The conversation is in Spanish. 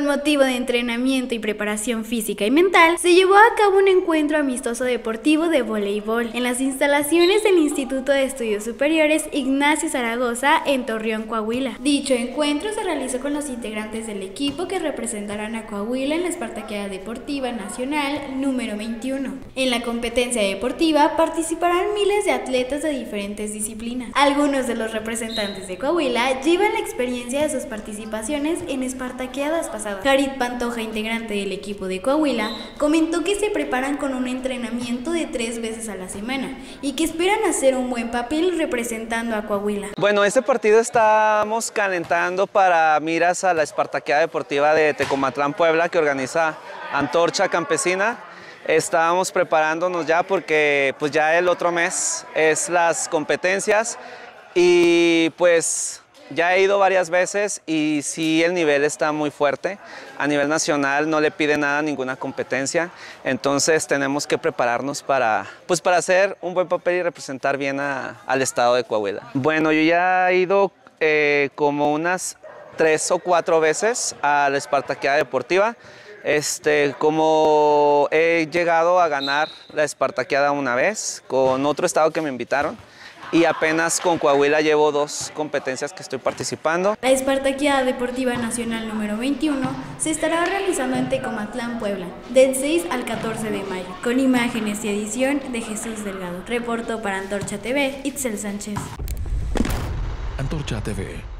Con motivo de entrenamiento y preparación física y mental, se llevó a cabo un encuentro amistoso deportivo de voleibol en las instalaciones del Instituto de Estudios Superiores Ignacio Zaragoza en Torreón, Coahuila. Dicho encuentro se realizó con los integrantes del equipo que representarán a Coahuila en la Espartaqueada Deportiva Nacional número 21. En la competencia deportiva participarán miles de atletas de diferentes disciplinas. Algunos de los representantes de Coahuila llevan la experiencia de sus participaciones en Espartaqueadas pasadas. Carit Pantoja, integrante del equipo de Coahuila, comentó que se preparan con un entrenamiento de tres veces a la semana y que esperan hacer un buen papel representando a Coahuila. Bueno, este partido estamos calentando para miras a la Espartaqueada Deportiva de Tecomatlán, Puebla, que organiza Antorcha Campesina. Estábamos preparándonos ya porque pues ya el otro mes es las competencias y pues ya he ido varias veces y sí el nivel está muy fuerte. A nivel nacional no le pide nada ninguna competencia, entonces tenemos que prepararnos para, pues para hacer un buen papel y representar bien al estado de Coahuila. Bueno, yo ya he ido eh, como unas tres o cuatro veces a la Espartaqueada Deportiva. Este, como he llegado a ganar la Espartaqueada una vez con otro estado que me invitaron y apenas con Coahuila llevo dos competencias que estoy participando. La Espartaquía Deportiva Nacional número 21 se estará realizando en Tecomatlán, Puebla, del 6 al 14 de mayo, con imágenes y edición de Jesús Delgado. Reporto para Antorcha TV, Itzel Sánchez. Antorcha TV